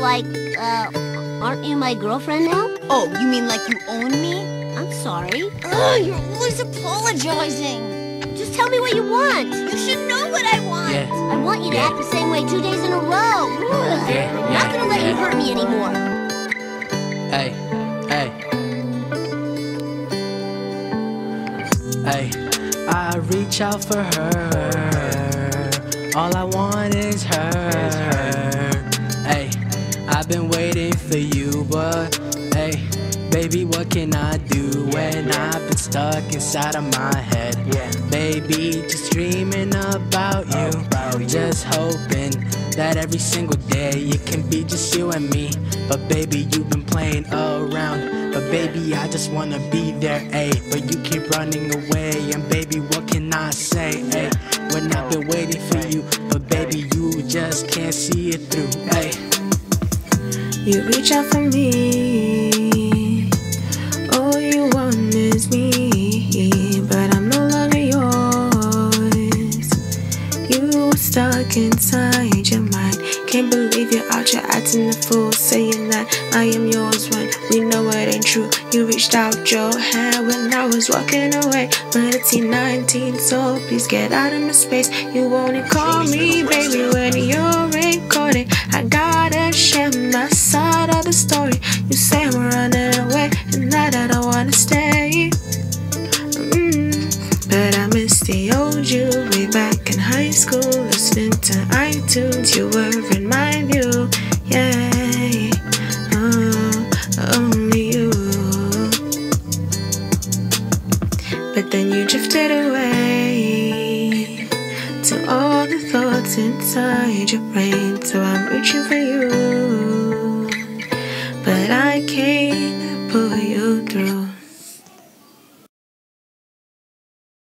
like, uh, aren't you my girlfriend now? Oh, you mean like you own me? I'm sorry. Ugh, you're always apologizing. Just tell me what you want. You should know what I want. Yeah. I want you to Yeah. act the same way two days in a row. Ugh. Yeah, I'm not gonna let you hurt me anymore. Hey, hey. Hey, I reach out for her. All I want is her. Been waiting for you, but hey, baby, what can I do when I've been stuck inside of my head? Yeah. Baby, just dreaming about you, just hoping that every single day it can be just you and me. But baby, you've been playing around. But baby, I just wanna be there, ayy. But you keep running away, and baby, what can I say, ayy? When I've been waiting for you, but baby, you just can't see it through, ayy. You reach out for me. All you want is me, but I'm no longer yours. You were stuck inside your mind. Can't believe you're out, you're acting a fool, saying that I am yours when we know it ain't true. You reached out your hand when I was walking away, but it's 19, so please get out of my space. You only call me baby story. You say I'm running away, and that I don't wanna stay. Mm, but I miss the old you way back in high school. Listening to iTunes, you were in my view. Yeah, oh, only you. But then you drifted away to all the thoughts inside your brain. So I'm reaching for you, pull you through.